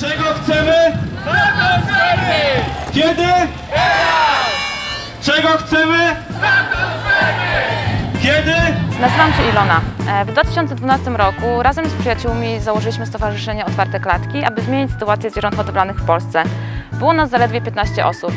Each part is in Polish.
Czego chcemy? Kiedy? Czego chcemy? Kiedy? Nazywam się Ilona. E, W 2012 roku razem z przyjaciółmi założyliśmy Stowarzyszenie Otwarte Klatki, aby zmienić sytuację zwierząt hodowlanych w Polsce. Było nas zaledwie 15 osób.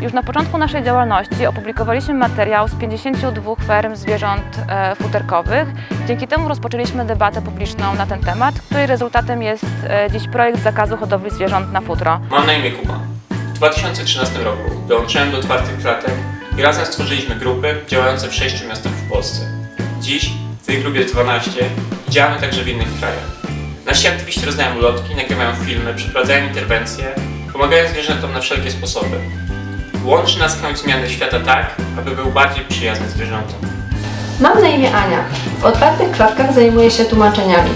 Już na początku naszej działalności opublikowaliśmy materiał z 52 ferm zwierząt e, futerkowych. Dzięki temu rozpoczęliśmy debatę publiczną na ten temat, której rezultatem jest e, dziś projekt zakazu hodowli zwierząt na futro. Mam na imię Kuba. W 2013 roku dołączyłem do otwartych klatek i razem stworzyliśmy grupy działające w sześciu miastach w Polsce. Dziś w tej grupie jest 12 i działamy także w innych krajach. Nasi aktywiści rozdają ulotki, nagrywają filmy, przeprowadzają interwencje, pomagają zwierzętom na wszelkie sposoby. Łączy nas chęć zmiany świata tak, aby był bardziej przyjazny zwierzętom. Mam na imię Ania. W otwartych klatkach zajmuję się tłumaczeniami.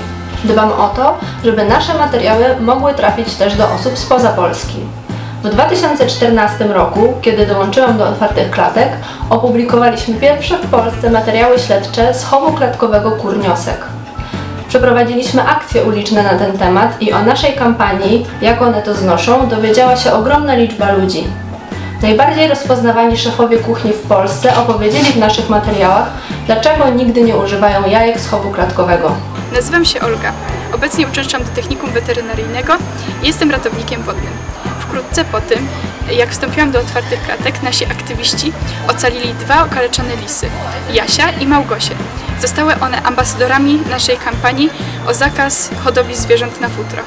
Dbam o to, żeby nasze materiały mogły trafić też do osób spoza Polski. W 2014 roku, kiedy dołączyłam do otwartych klatek, opublikowaliśmy pierwsze w Polsce materiały śledcze z chowu klatkowego Kurniosek. Przeprowadziliśmy akcje uliczne na ten temat i o naszej kampanii, jak one to znoszą, dowiedziała się ogromna liczba ludzi. Najbardziej rozpoznawani szefowie kuchni w Polsce opowiedzieli w naszych materiałach, dlaczego nigdy nie używają jajek z chowu klatkowego. Nazywam się Olga. Obecnie uczęszczam do technikum weterynaryjnego i jestem ratownikiem wodnym. Wkrótce po tym, jak wstąpiłam do otwartych klatek, nasi aktywiści ocalili dwa okaleczone lisy, Jasia i Małgosię. Zostały one ambasadorami naszej kampanii o zakaz hodowli zwierząt na futro.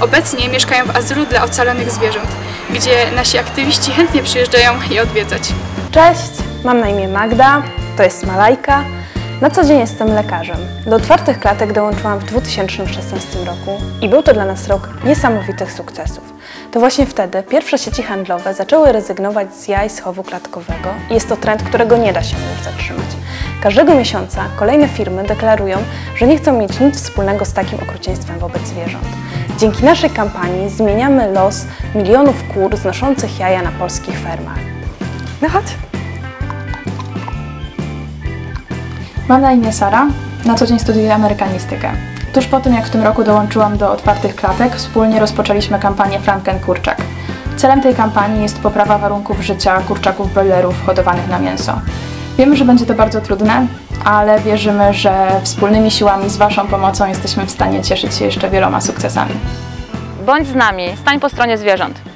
Obecnie mieszkają w azylu dla ocalonych zwierząt, gdzie nasi aktywiści chętnie przyjeżdżają je odwiedzać. Cześć, mam na imię Magda, to jest Malajka. Na co dzień jestem lekarzem. Do otwartych klatek dołączyłam w 2016 roku i był to dla nas rok niesamowitych sukcesów. To właśnie wtedy pierwsze sieci handlowe zaczęły rezygnować z jaj z chowu klatkowego i jest to trend, którego nie da się już zatrzymać. Każdego miesiąca kolejne firmy deklarują, że nie chcą mieć nic wspólnego z takim okrucieństwem wobec zwierząt. Dzięki naszej kampanii zmieniamy los milionów kur znoszących jaja na polskich fermach. No chodź. Mam na imię Sara, na co dzień studiuję amerykanistykę. Tuż po tym, jak w tym roku dołączyłam do otwartych klatek, wspólnie rozpoczęliśmy kampanię Franken Kurczak. Celem tej kampanii jest poprawa warunków życia kurczaków broilerów hodowanych na mięso. Wiemy, że będzie to bardzo trudne, ale wierzymy, że wspólnymi siłami z Waszą pomocą jesteśmy w stanie cieszyć się jeszcze wieloma sukcesami. Bądź z nami, stań po stronie zwierząt.